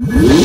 you